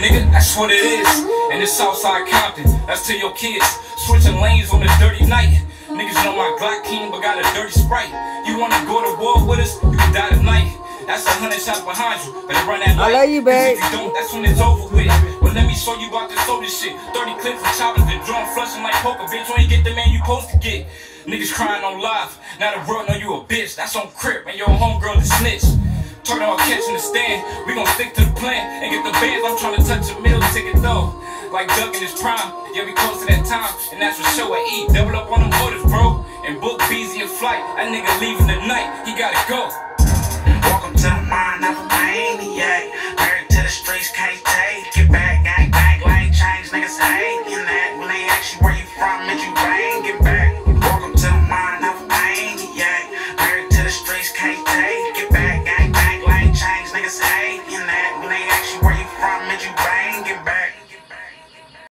nigga, that's what it is. And it's Southside Compton, that's to your kids. Switching lanes on a dirty night. Niggas know my Glock King, but got a dirty sprite. You wanna go to war with us? You can die tonight. That's a hundred shots behind you. Better run that I love you, babe. If you don't, that's when it's over with. Well, let me show you about this soldier shit. 30 clips of choppers, the drum flushing like poker, bitch. When you ain't get the man you supposed to get. Niggas crying on live. Now the world know you a bitch. That's on crib, and your homegirl the snitch. Talking about catching the stand, we gon' stick to the plan and get the bands. I'm trying to touch a meal ticket though. Like Doug in his prime, yeah, we close to that time, and that's for sure. I eat, double up on them orders, bro. And book Beezy in flight, that nigga leaving tonight, he gotta go. Welcome to the mind of a maniac. Married to the streets, can't take it back. Gang bang, lane change, niggas hating that. When they ask you where you from, and you bang it back. Ask you